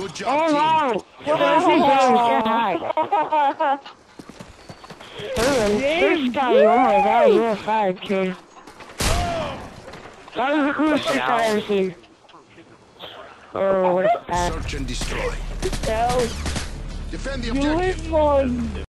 Good Oh team. Oh, no! What is he going? Get high. This guy, oh my god, you're a five, kid. That was the coolest shit I've ever seen. Oh, what's that? Search and destroy. No. Defend the objective.